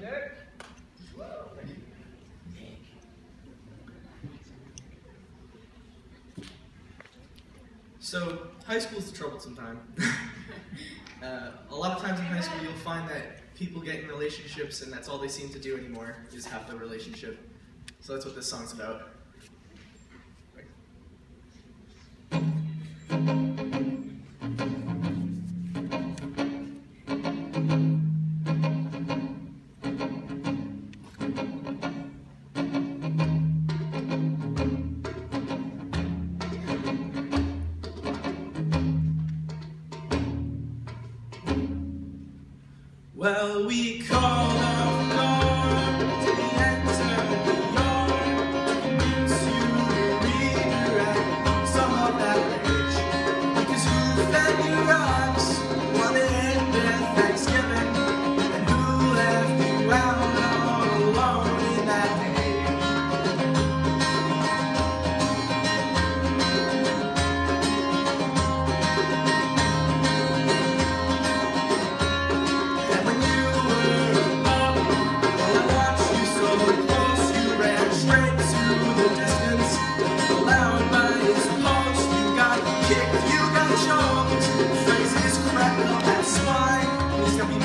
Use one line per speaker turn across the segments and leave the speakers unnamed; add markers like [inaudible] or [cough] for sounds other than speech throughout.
Nick. So, high school is a troublesome time. [laughs] uh, a lot of times in high school, you'll find that people get in relationships, and that's all they seem to do anymore is have the relationship. So that's what this song's about. Well, we called our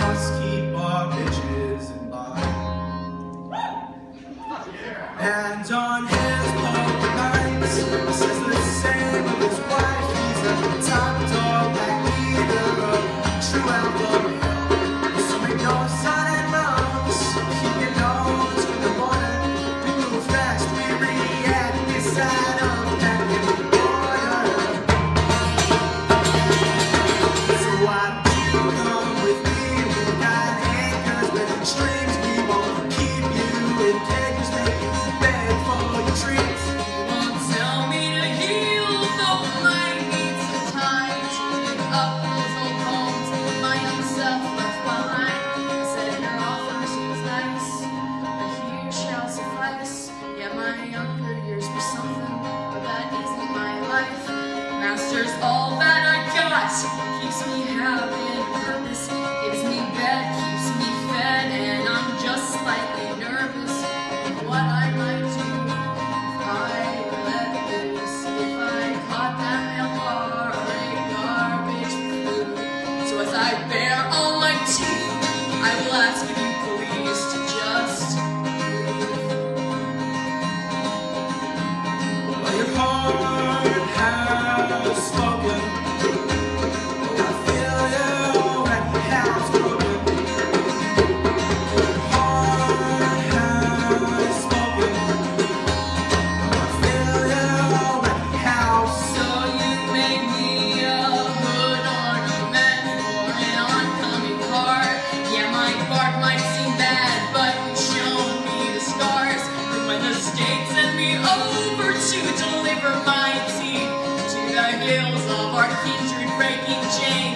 must keep our riches in line. And on his poker nights, says the same of his wife. He's a top dog, like leader of true alpha male. So we know sun keep your nose in the water. We move fast, we react, decide.
all that I got keeps me having purpose. shoot only my team to the hills of our kindred breaking chains.